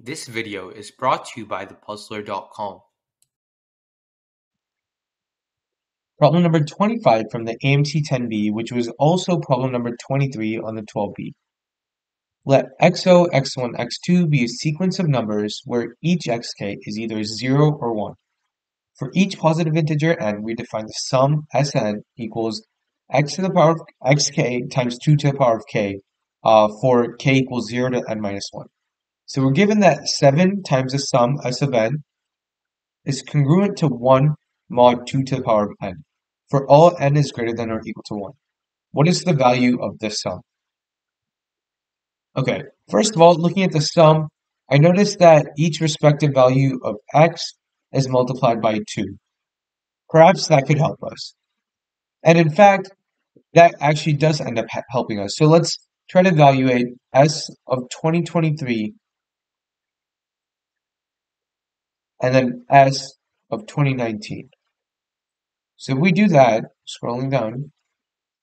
This video is brought to you by thepuzzlr.com. Problem number 25 from the AMC 10B, which was also problem number 23 on the 12B. Let xo, x1, x2 be a sequence of numbers where each xk is either 0 or 1. For each positive integer n, we define the sum Sn equals x to the power of xk times 2 to the power of k uh, for k equals 0 to n minus 1. So we're given that 7 times the sum S of n is congruent to 1 mod 2 to the power of n for all n is greater than or equal to 1. What is the value of this sum? Okay, first of all, looking at the sum, I notice that each respective value of x is multiplied by 2. Perhaps that could help us. And in fact, that actually does end up helping us. So let's try to evaluate S of 2023 and then S of 2019. So if we do that, scrolling down,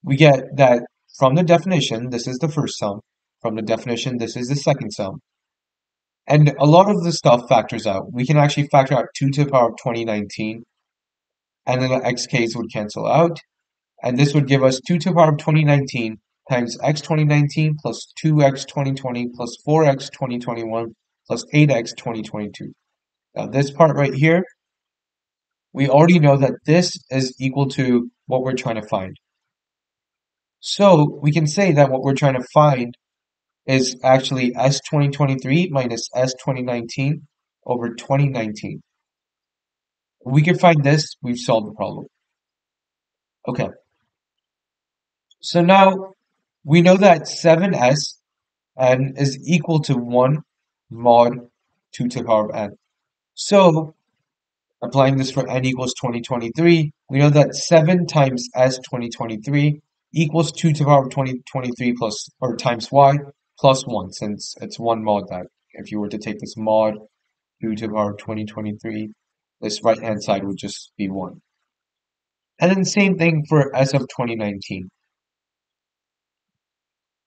we get that from the definition, this is the first sum. From the definition, this is the second sum. And a lot of the stuff factors out. We can actually factor out 2 to the power of 2019, and then the xk's would cancel out. And this would give us 2 to the power of 2019 times x 2019 plus 2x 2020 plus 4x 2021 plus 8x 2022. Now this part right here, we already know that this is equal to what we're trying to find. So we can say that what we're trying to find is actually S 2023 minus S 2019 over 2019. we can find this, we've solved the problem. Okay. So now we know that 7s n is equal to 1 mod 2 to the power of n. So applying this for n equals 2023, we know that 7 times s 2023 equals 2 to the power of 2023 plus, or times y plus 1, since it's 1 mod that. If you were to take this mod 2 to the power of 2023, this right hand side would just be 1. And then same thing for s of 2019.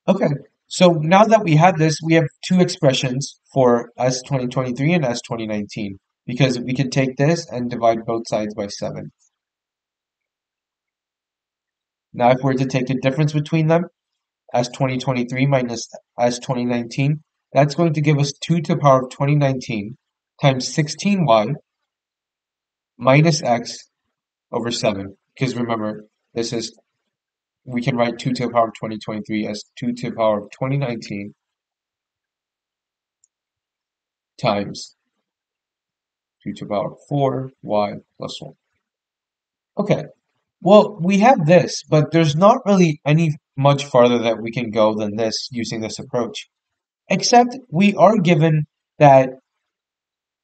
Okay, so now that we have this, we have two expressions for S 2023 and S 2019 because we can take this and divide both sides by 7. Now if we're to take the difference between them, S 2023 minus S 2019, that's going to give us 2 to the power of 2019 times 16y minus x over 7. Because remember, this is we can write 2 to the power of 2023 as 2 to the power of 2019 times 2 to the power of 4 y plus 1. Okay, well, we have this, but there's not really any much farther that we can go than this using this approach. Except we are given that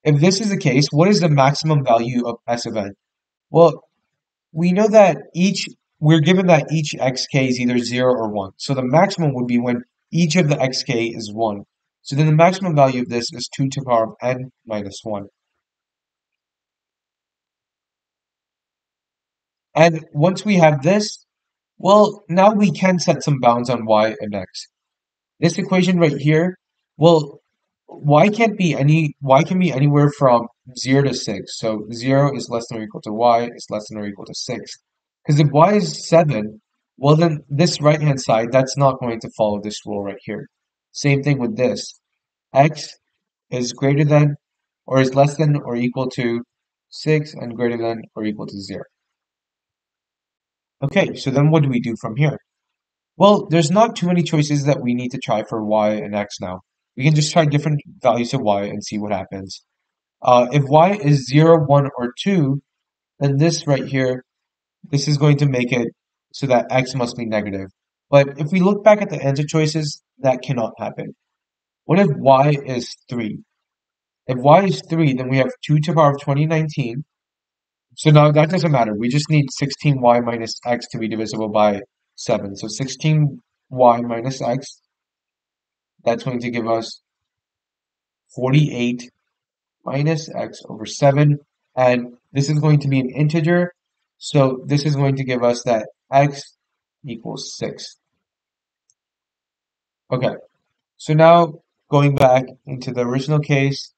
if this is the case, what is the maximum value of S of n? Well, we know that each we're given that each xk is either 0 or 1. So the maximum would be when each of the xk is 1. So then the maximum value of this is 2 to the power of n minus 1. And once we have this, well, now we can set some bounds on y and x. This equation right here, well, y can't be any, y can be anywhere from 0 to 6. So 0 is less than or equal to y, is less than or equal to 6. Because if y is 7, well then this right hand side, that's not going to follow this rule right here. Same thing with this. x is greater than or is less than or equal to 6 and greater than or equal to 0. Okay, so then what do we do from here? Well, there's not too many choices that we need to try for y and x now. We can just try different values of y and see what happens. Uh, if y is 0, 1, or 2, then this right here this is going to make it so that x must be negative. But if we look back at the answer choices, that cannot happen. What if y is 3? If y is 3, then we have 2 to the power of 2019. So now that doesn't matter. We just need 16y minus x to be divisible by 7. So 16y minus x, that's going to give us 48 minus x over 7. And this is going to be an integer, so this is going to give us that x equals 6. Okay, so now going back into the original case,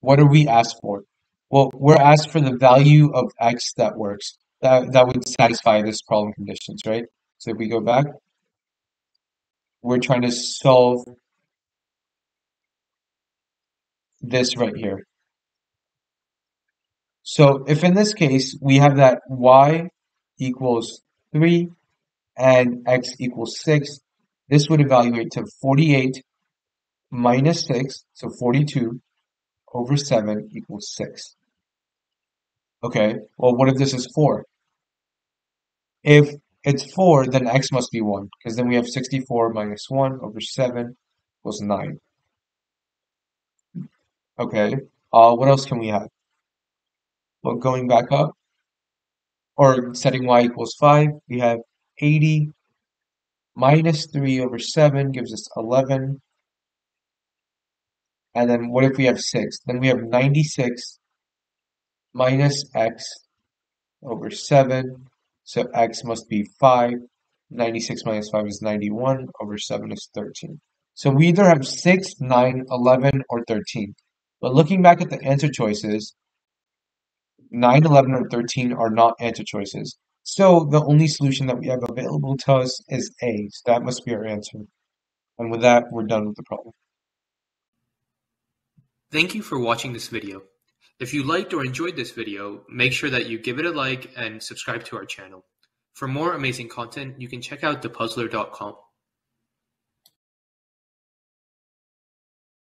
what are we asked for? Well, we're asked for the value of x that works, that, that would satisfy this problem conditions, right? So if we go back, we're trying to solve this right here. So if in this case we have that y equals 3 and x equals 6, this would evaluate to 48 minus 6, so 42 over 7 equals 6. Okay, well what if this is 4? If it's 4, then x must be 1, because then we have 64 minus 1 over 7 equals 9. Okay, uh, what else can we have? Going back up, or setting y equals 5, we have 80 minus 3 over 7 gives us 11. And then what if we have 6? Then we have 96 minus x over 7. So x must be 5. 96 minus 5 is 91 over 7 is 13. So we either have 6, 9, 11, or 13. But looking back at the answer choices, 9, 11, or 13 are not answer choices. So the only solution that we have available to us is A. So that must be our answer. And with that, we're done with the problem. Thank you for watching this video. If you liked or enjoyed this video, make sure that you give it a like and subscribe to our channel. For more amazing content, you can check out thepuzzlr.com.